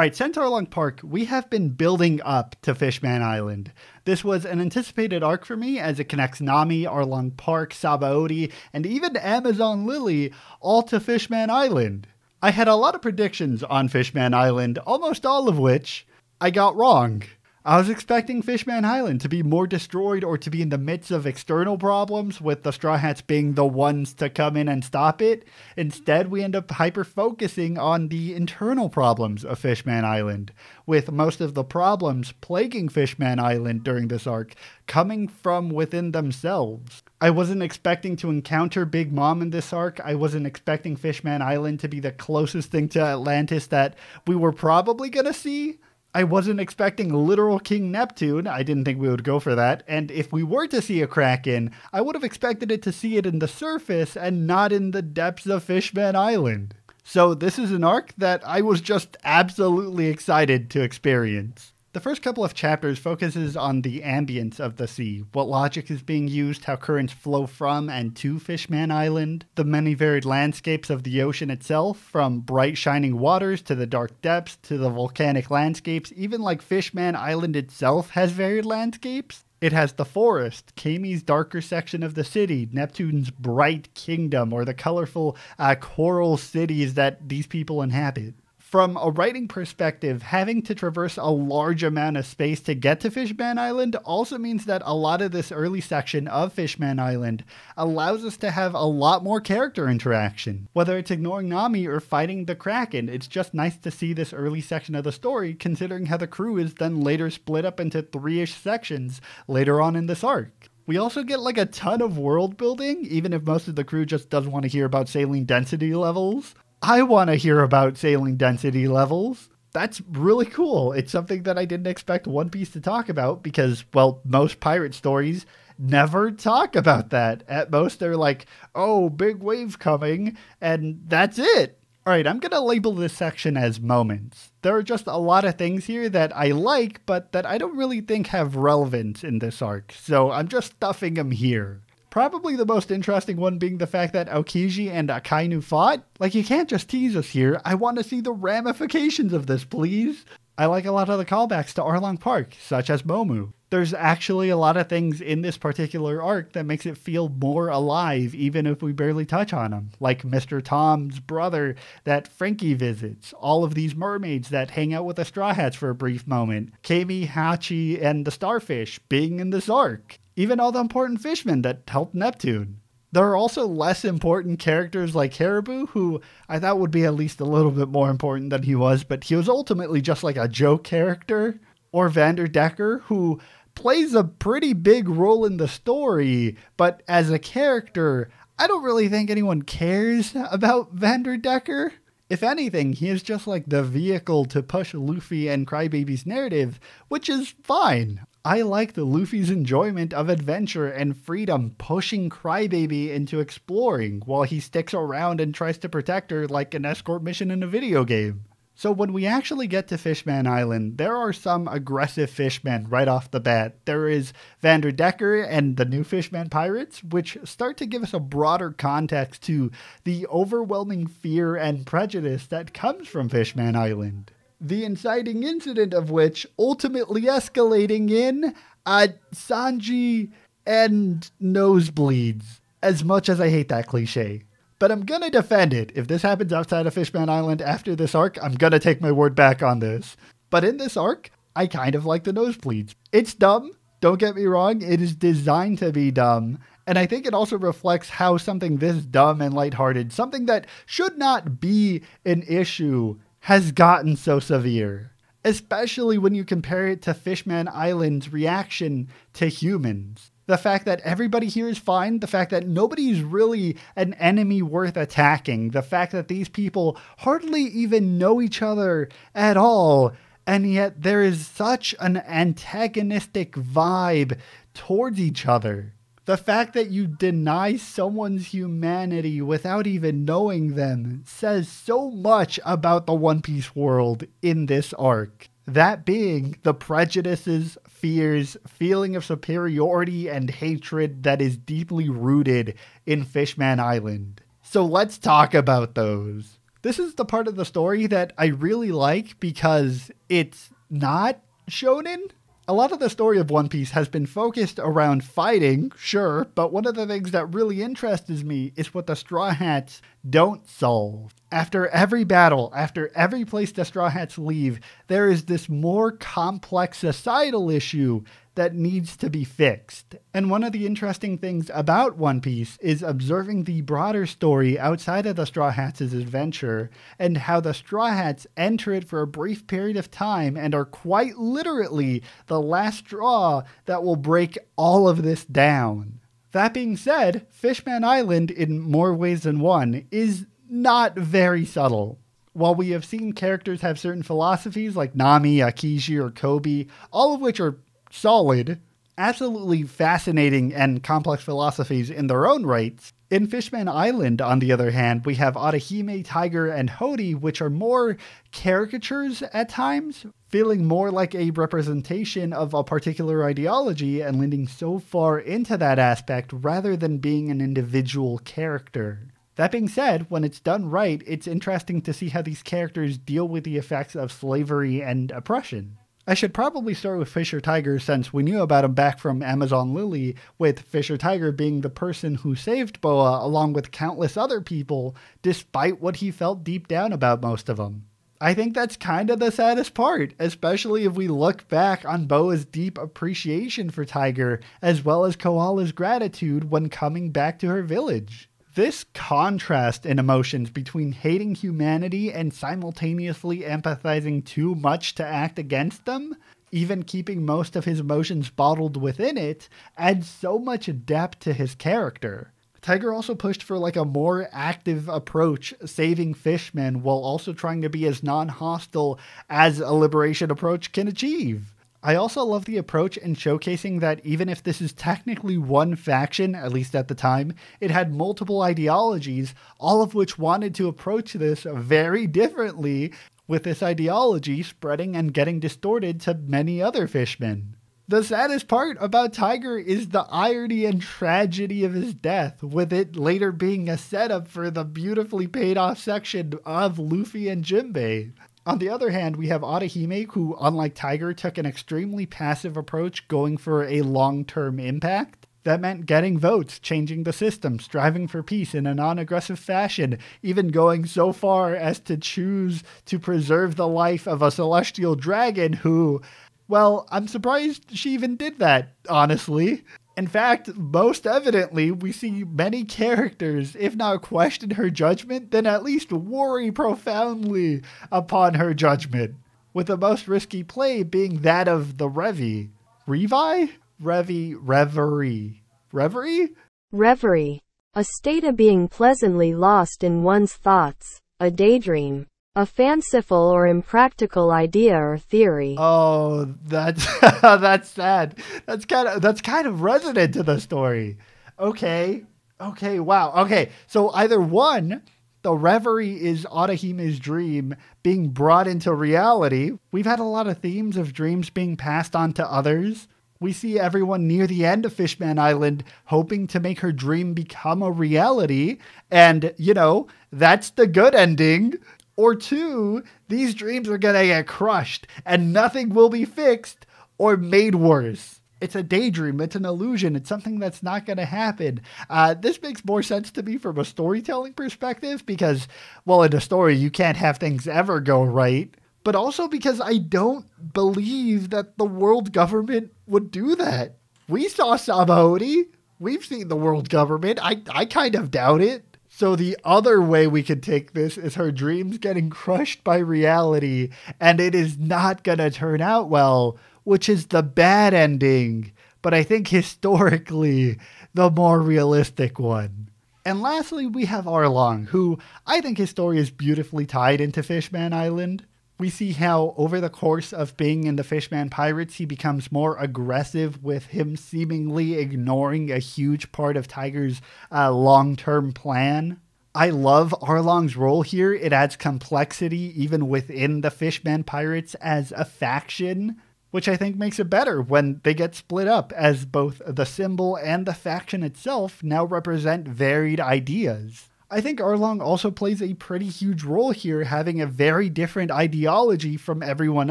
All right, since Arlong Park, we have been building up to Fishman Island. This was an anticipated arc for me as it connects Nami, Arlong Park, Sabaody, and even Amazon Lily all to Fishman Island. I had a lot of predictions on Fishman Island, almost all of which I got wrong. I was expecting Fishman Island to be more destroyed or to be in the midst of external problems, with the Straw Hats being the ones to come in and stop it. Instead, we end up hyper focusing on the internal problems of Fishman Island, with most of the problems plaguing Fishman Island during this arc coming from within themselves. I wasn't expecting to encounter Big Mom in this arc. I wasn't expecting Fishman Island to be the closest thing to Atlantis that we were probably going to see. I wasn't expecting literal King Neptune. I didn't think we would go for that. And if we were to see a Kraken, I would have expected it to see it in the surface and not in the depths of Fishman Island. So this is an arc that I was just absolutely excited to experience. The first couple of chapters focuses on the ambience of the sea, what logic is being used, how currents flow from and to Fishman Island, the many varied landscapes of the ocean itself, from bright shining waters to the dark depths to the volcanic landscapes, even like Fishman Island itself has varied landscapes. It has the forest, Camie's darker section of the city, Neptune's bright kingdom, or the colorful uh, coral cities that these people inhabit from a writing perspective, having to traverse a large amount of space to get to Fishman Island also means that a lot of this early section of Fishman Island allows us to have a lot more character interaction. Whether it's ignoring Nami or fighting the Kraken, it's just nice to see this early section of the story, considering how the crew is then later split up into three ish sections later on in this arc. We also get like a ton of world building, even if most of the crew just doesn't want to hear about saline density levels. I want to hear about saline density levels. That's really cool. It's something that I didn't expect One Piece to talk about because, well, most pirate stories never talk about that. At most, they're like, oh, big wave coming, and that's it. All right, I'm going to label this section as moments. There are just a lot of things here that I like, but that I don't really think have relevance in this arc, so I'm just stuffing them here. Probably the most interesting one being the fact that Aokiji and Akainu fought. Like, you can't just tease us here. I want to see the ramifications of this, please. I like a lot of the callbacks to Arlong Park, such as Momoo. There's actually a lot of things in this particular arc that makes it feel more alive, even if we barely touch on them. Like Mr. Tom's brother that Franky visits, all of these mermaids that hang out with the Straw Hats for a brief moment, Camie, Hachi, and the Starfish being in this arc even all the important fishmen that helped Neptune. There are also less important characters like Caribou, who I thought would be at least a little bit more important than he was, but he was ultimately just like a joke character. Or Vanderdecker, who plays a pretty big role in the story, but as a character, I don't really think anyone cares about Vanderdecker. If anything, he is just like the vehicle to push Luffy and Crybaby's narrative, which is fine. I like the Luffy's enjoyment of adventure and freedom pushing Crybaby into exploring while he sticks around and tries to protect her like an escort mission in a video game. So when we actually get to Fishman Island, there are some aggressive fishmen right off the bat. There is Vanderdecker and the new Fishman Pirates, which start to give us a broader context to the overwhelming fear and prejudice that comes from Fishman Island the inciting incident of which ultimately escalating in uh, Sanji and nosebleeds. As much as I hate that cliche. But I'm gonna defend it. If this happens outside of Fishman Island after this arc, I'm gonna take my word back on this. But in this arc, I kind of like the nosebleeds. It's dumb, don't get me wrong, it is designed to be dumb. And I think it also reflects how something this dumb and lighthearted, something that should not be an issue has gotten so severe, especially when you compare it to Fishman Island's reaction to humans. The fact that everybody here is fine, the fact that nobody's really an enemy worth attacking, the fact that these people hardly even know each other at all, and yet there is such an antagonistic vibe towards each other. The fact that you deny someone's humanity without even knowing them says so much about the One Piece world in this arc. That being the prejudices, fears, feeling of superiority, and hatred that is deeply rooted in Fishman Island. So let's talk about those. This is the part of the story that I really like because it's not shonen. A lot of the story of One Piece has been focused around fighting, sure, but one of the things that really interests me is what the Straw Hats don't solve. After every battle, after every place the Straw Hats leave, there is this more complex societal issue that needs to be fixed. And one of the interesting things about One Piece is observing the broader story outside of the Straw Hats' adventure and how the Straw Hats enter it for a brief period of time and are quite literally the last straw that will break all of this down. That being said, Fishman Island, in more ways than one, is not very subtle. While we have seen characters have certain philosophies like Nami, Aokiji, or Koby, all of which are solid, absolutely fascinating and complex philosophies in their own rights. In Fishman Island, on the other hand, we have Otohime, Tiger, and Hody, which are more caricatures at times, feeling more like a representation of a particular ideology and leaning so far into that aspect rather than being an individual character. That being said, when it's done right, it's interesting to see how these characters deal with the effects of slavery and oppression. I should probably start with Fisher Tiger since we knew about him back from Amazon Lily, with Fisher Tiger being the person who saved Boa along with countless other people, despite what he felt deep down about most of them. I think that's kind of the saddest part, especially if we look back on Boa's deep appreciation for Tiger, as well as Koala's gratitude when coming back to her village. This contrast in emotions between hating humanity and simultaneously empathizing too much to act against them, even keeping most of his emotions bottled within it, adds so much depth to his character. Tiger also pushed for like a more active approach, saving fishmen while also trying to be as non-hostile as a liberation approach can achieve. I also love the approach in showcasing that even if this is technically one faction, at least at the time, it had multiple ideologies, all of which wanted to approach this very differently, with this ideology spreading and getting distorted to many other fishmen. The saddest part about Tiger is the irony and tragedy of his death, with it later being a setup for the beautifully paid off section of Luffy and Jinbei. On the other hand, we have Otohime, who, unlike Tiger, took an extremely passive approach, going for a long term impact. That meant getting votes, changing the system, striving for peace in a non aggressive fashion, even going so far as to choose to preserve the life of a celestial dragon who, well, I'm surprised she even did that, honestly. In fact, most evidently, we see many characters, if not question her judgment, then at least worry profoundly upon her judgment, with the most risky play being that of the Revi. Revi? Revi, Reverie. Reverie? Reverie. A state of being pleasantly lost in one's thoughts, a daydream. A fanciful or impractical idea or theory. Oh, that's that's sad. That's kind of that's kind of resonant to the story. Okay. Okay, wow. Okay. So either one, the reverie is Otohime's dream being brought into reality. We've had a lot of themes of dreams being passed on to others. We see everyone near the end of Fishman Island hoping to make her dream become a reality. And, you know, that's the good ending. Or two, these dreams are to get crushed and nothing will be fixed or made worse. It's a daydream, it's an illusion, it's something that's not to happen. Uh, this makes more sense to me from a storytelling perspective because, well, in a story, you can't have things ever go right. But also because I don't believe that the world government would do that. We saw Sabaody. We've seen the world government. I, I kind of doubt it. So the other way we could take this is her dreams getting crushed by reality and it is not going to turn out well, which is the bad ending, but I think historically the more realistic one. And lastly, we have Arlong, who I think his story is beautifully tied into Fishman Island we see how over the course of being in the Fishman Pirates, he becomes more aggressive with him seemingly ignoring a huge part of Tiger's uh, long term plan. I love Arlong's role here. It adds complexity even within the Fishman Pirates as a faction, which I think makes it better when they get split up, as both the symbol and the faction itself now represent varied ideas. I think Arlong also plays a pretty huge role here, having a very different ideology from everyone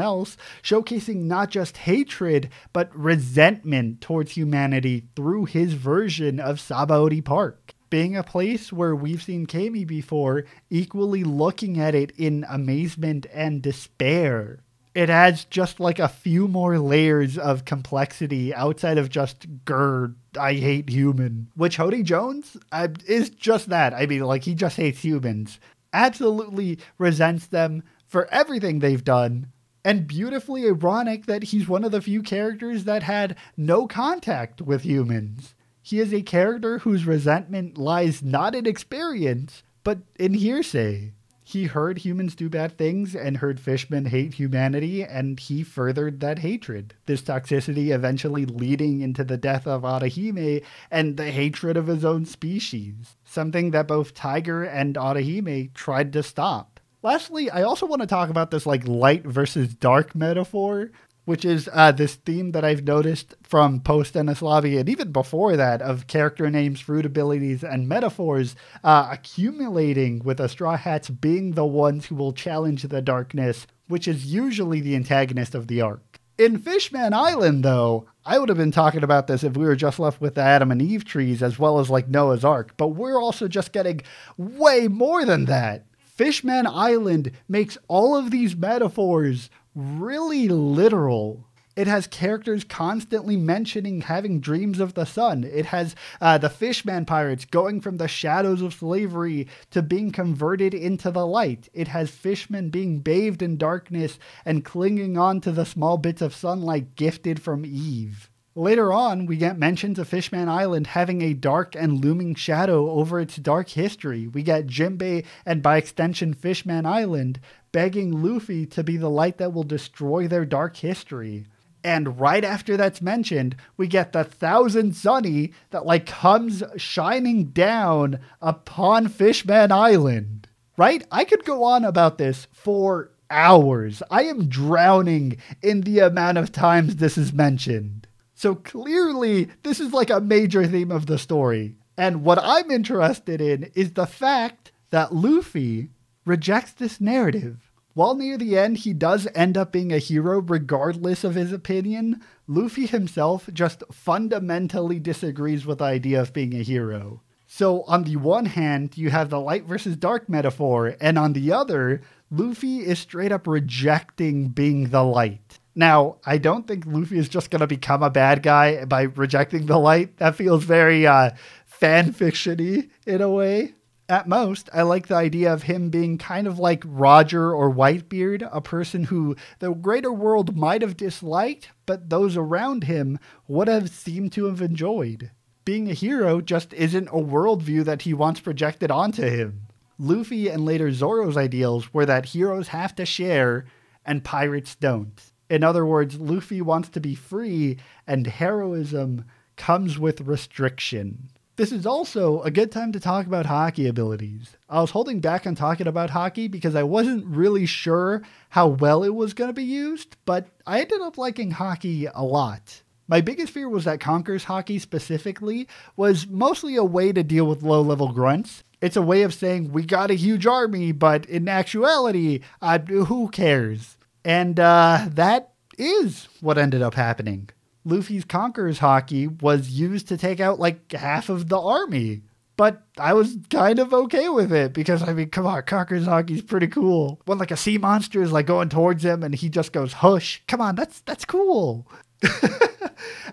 else, showcasing not just hatred, but resentment towards humanity through his version of Sabaody Park. Being a place where we've seen Camie before, equally looking at it in amazement and despair it adds just like a few more layers of complexity outside of just grr i hate human which hody jones uh, is just that. I mean like he just hates humans. Absolutely resents them for everything they've done and beautifully ironic that he's one of the few characters that had no contact with humans. He is a character whose resentment lies not in experience but in hearsay he heard humans do bad things and heard fishmen hate humanity, and he furthered that hatred. This toxicity eventually leading into the death of Otohime and the hatred of his own species, something that both Tiger and Otohime tried to stop. Lastly, I also want to talk about this like light versus dark metaphor which is uh, this theme that I've noticed from post Enies Lobby and even before that of character names, fruit abilities, and metaphors uh, accumulating with the Straw Hats being the ones who will challenge the darkness, which is usually the antagonist of the arc. In Fishman Island, though, I would have been talking about this if we were just left with the Adam and Eve trees as well as like Noah's Ark, but we're also just getting way more than that. Fishman Island makes all of these metaphors really literal. It has characters constantly mentioning having dreams of the sun. It has uh, the fishman pirates going from the shadows of slavery to being converted into the light. It has fishmen being bathed in darkness and clinging on to the small bits of sunlight gifted from Eve. Later on, we get mentions of Fishman Island having a dark and looming shadow over its dark history. We get Jinbei and by extension Fishman Island begging Luffy to be the light that will destroy their dark history. And right after that's mentioned, we get the thousand sunny that like comes shining down upon Fishman Island. Right? I could go on about this for hours. I am drowning in the amount of times this is mentioned. So clearly, this is like a major theme of the story. And what I'm interested in is the fact that Luffy rejects this narrative. While near the end he does end up being a hero regardless of his opinion, Luffy himself just fundamentally disagrees with the idea of being a hero. So, on the one hand, you have the light versus dark metaphor, and on the other, Luffy is straight up rejecting being the light. Now, I don't think Luffy is just going to become a bad guy by rejecting the light. That feels very uh, in a way at most, I like the idea of him being kind of like Roger or Whitebeard, a person who the greater world might have disliked, but those around him would have seemed to have enjoyed. Being a hero just isn't a worldview that he wants projected onto him. Luffy and later Zoro's ideals were that heroes have to share and pirates don't. In other words, Luffy wants to be free, and heroism comes with restriction. This is also a good time to talk about Haki abilities. I was holding back on talking about Haki because I wasn't really sure how well it was going to be used, but I ended up liking Haki a lot. My biggest fear was that Conqueror's Haki specifically was mostly a way to deal with low level grunts. It's a way of saying, we got a huge army, but in actuality, uh, who cares? And uh, that is what ended up happening. Luffy's Conqueror's Haki was used to take out like half of the army. But I was kind of okay with it because I mean, come on, Conqueror's Haki's pretty cool. When like a sea monster is like going towards him and he just goes hush, come on, that's that's cool.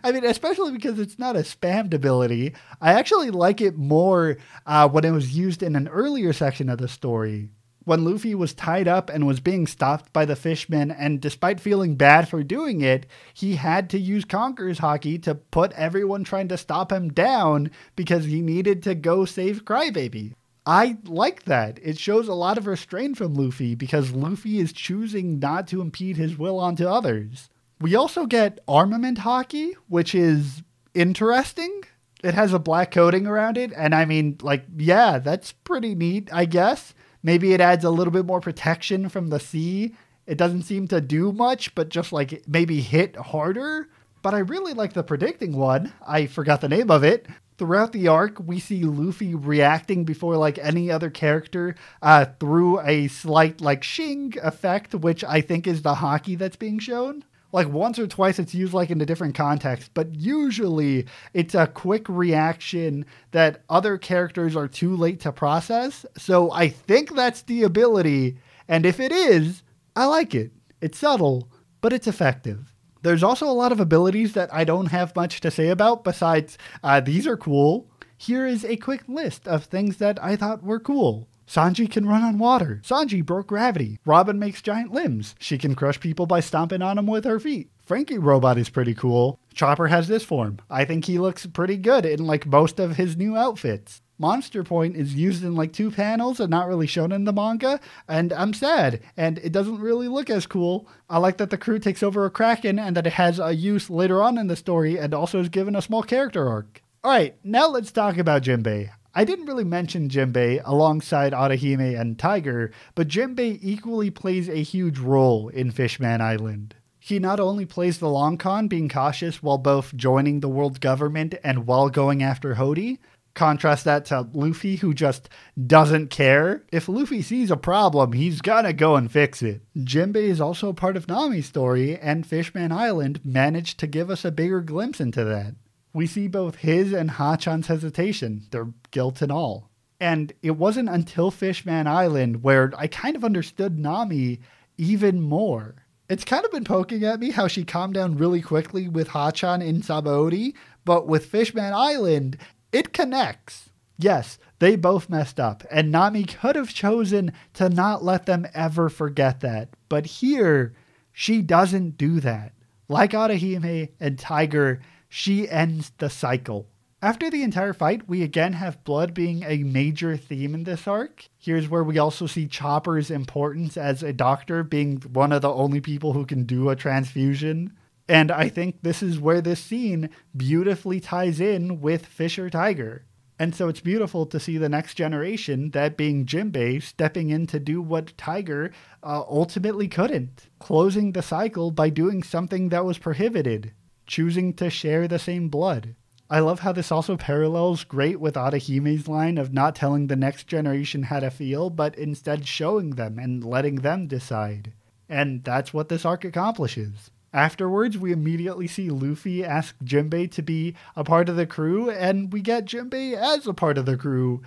I mean, especially because it's not a spammed ability. I actually like it more uh, when it was used in an earlier section of the story when Luffy was tied up and was being stopped by the fishmen, and despite feeling bad for doing it, he had to use Conqueror's Haki to put everyone trying to stop him down because he needed to go save Crybaby. I like that. It shows a lot of restraint from Luffy because Luffy is choosing not to impede his will onto others. We also get Armament Haki, which is interesting. It has a black coating around it, and I mean, like, yeah, that's pretty neat, I guess. Maybe it adds a little bit more protection from the sea. It doesn't seem to do much, but just like maybe hit harder. But I really like the predicting one. I forgot the name of it. Throughout the arc, we see Luffy reacting before like any other character uh, through a slight like shing effect, which I think is the Haki that's being shown. Like once or twice, it's used like in a different context, but usually it's a quick reaction that other characters are too late to process. So I think that's the ability, and if it is, I like it. It's subtle, but it's effective. There's also a lot of abilities that I don't have much to say about besides uh, these are cool. Here is a quick list of things that I thought were cool. Sanji can run on water. Sanji broke gravity. Robin makes giant limbs. She can crush people by stomping on them with her feet. Franky Robot is pretty cool. Chopper has this form. I think he looks pretty good in like most of his new outfits. Monster Point is used in like two panels and not really shown in the manga, and I'm sad, and it doesn't really look as cool. I like that the crew takes over a Kraken and that it has a use later on in the story and also is given a small character arc. Alright, now let's talk about Jinbei. I didn't really mention Jinbei alongside Otohime and Tiger, but Jinbei equally plays a huge role in Fishman Island. He not only plays the long con, being cautious while both joining the world government and while going after Hody, Contrast that to Luffy, who just doesn't care. If Luffy sees a problem, he's gonna go and fix it. Jinbei is also a part of Nami's story, and Fishman Island managed to give us a bigger glimpse into that. We see both his and Hatchan's hesitation, their guilt and all. And it wasn't until Fishman Island where I kind of understood Nami even more. It's kind of been poking at me how she calmed down really quickly with Hatchan in Sabaody, but with Fishman Island, it connects. Yes, they both messed up, and Nami could have chosen to not let them ever forget that. But here, she doesn't do that. Like Otohime and Tiger, she ends the cycle. After the entire fight, we again have blood being a major theme in this arc. Here's where we also see Chopper's importance as a doctor, being one of the only people who can do a transfusion. And I think this is where this scene beautifully ties in with Fisher Tiger. And so it's beautiful to see the next generation, that being Jinbei, stepping in to do what Tiger uh, ultimately couldn't, closing the cycle by doing something that was prohibited, choosing to share the same blood. I love how this also parallels great with Otohime's line of not telling the next generation how to feel, but instead showing them and letting them decide. And that's what this arc accomplishes. Afterwards, we immediately see Luffy ask Jinbei to be a part of the crew, and we get Jinbei as a part of the crew.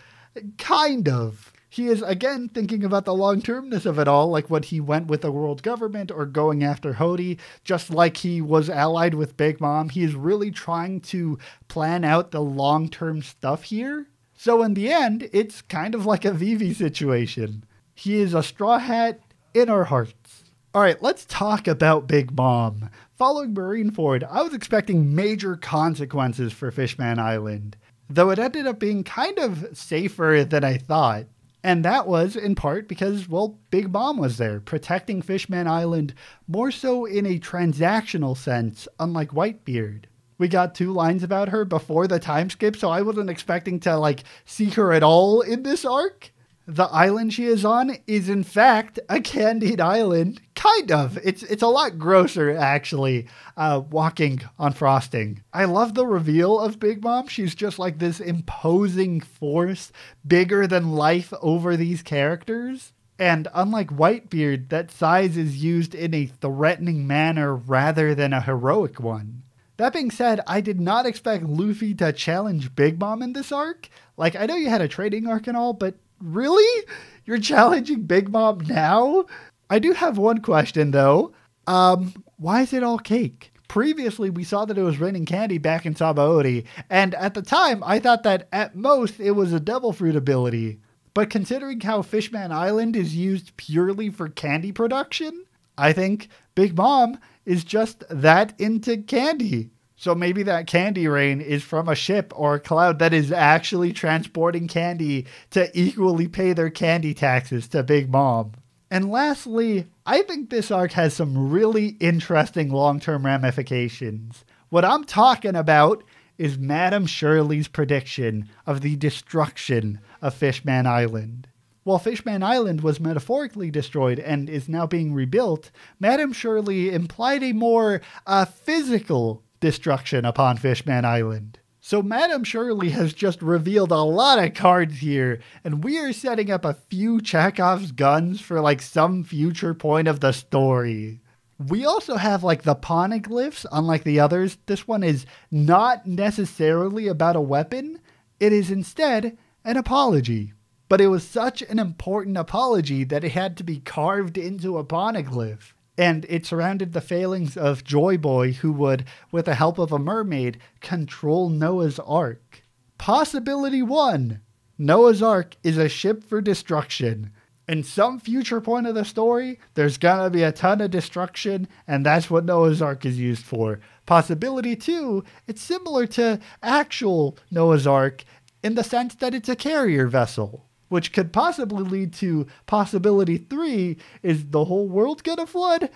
Kind of. He is again thinking about the long termness of it all, like what he went with the world government or going after Hody, just like he was allied with Big Mom. He is really trying to plan out the long term stuff here. So, in the end, it's kind of like a Vivi situation. He is a straw hat in our hearts. All right, let's talk about Big Mom. Following Marineford, I was expecting major consequences for Fishman Island, though it ended up being kind of safer than I thought. And that was in part because, well, Big Mom was there, protecting Fishman Island more so in a transactional sense, unlike Whitebeard. We got two lines about her before the time skip, so I wasn't expecting to, like, see her at all in this arc the island she is on is in fact a candied island. Kind of. It's it's a lot grosser actually. Uh, walking on frosting. I love the reveal of Big Mom. She's just like this imposing force, bigger than life over these characters. And unlike Whitebeard, that size is used in a threatening manner rather than a heroic one. That being said, I did not expect Luffy to challenge Big Mom in this arc. Like, I know you had a trading arc and all, but really? You're challenging Big Mom now? I do have one question though. Um, why is it all cake? Previously, we saw that it was raining candy back in Sabaody, and at the time, I thought that at most it was a devil fruit ability. But considering how Fishman Island is used purely for candy production, I think Big Mom is just that into candy. So maybe that candy rain is from a ship or a cloud that is actually transporting candy to equally pay their candy taxes to Big Mom. And lastly, I think this arc has some really interesting long term ramifications. What I'm talking about is Madame Shyarly's prediction of the destruction of Fishman Island. While Fishman Island was metaphorically destroyed and is now being rebuilt, Madame Shyarly implied a more uh, physical destruction upon Fishman Island. So Madame Shyarly has just revealed a lot of cards here, and we are setting up a few Chekhov's guns for like some future point of the story. We also have like the poneglyphs, unlike the others. This one is not necessarily about a weapon, it is instead an apology. But it was such an important apology that it had to be carved into a poneglyph. And it surrounded the failings of Joy Boy, who would, with the help of a mermaid, control Noah's Ark. Possibility 1 Noah's Ark is a ship for destruction in some future point of the story, there's gonna be a ton of destruction, and that's what Noah's Ark is used for. Possibility two, it's similar to actual Noah's Ark in the sense that it's a carrier vessel, which could possibly lead to possibility three is the whole world gonna flood?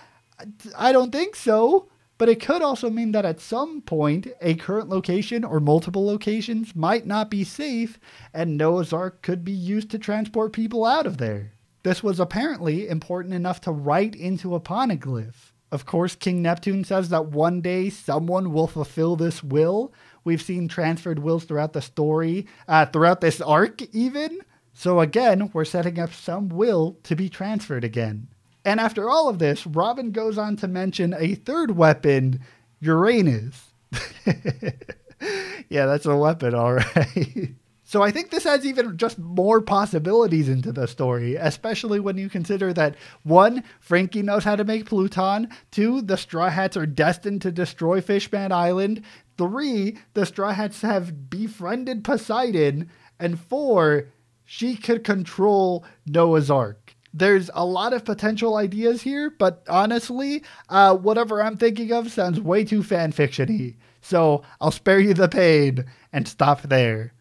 I don't think so. But it could also mean that at some point, a current location or multiple locations might not be safe, and Noah's Ark could be used to transport people out of there. This was apparently important enough to write into a poneglyph. Of course, King Neptune says that one day someone will fulfill this will. We've seen transferred wills throughout the story, uh, throughout this arc, even. So, again, we're setting up some will to be transferred again. And after all of this, Robin goes on to mention a third weapon, Uranus. yeah, that's a weapon, all right. So I think this adds even just more possibilities into the story, especially when you consider that one, Franky knows how to make Pluton, two, the Straw Hats are destined to destroy Fishman Island, three, the Straw Hats have befriended Poseidon, and four, she could control Noah's Ark. There's a lot of potential ideas here, but honestly, uh, whatever I'm thinking of sounds way too fanfiction-y. So I'll spare you the pain and stop there.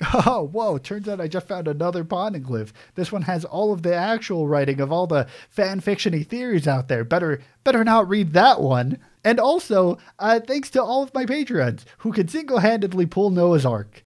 Oh, whoa, turns out I just found another poneglyph. This one has all of the actual writing of all the fan fictiony theories out there. Better better not read that one. And also, uh, thanks to all of my patrons who could single-handedly pull Noah's Ark.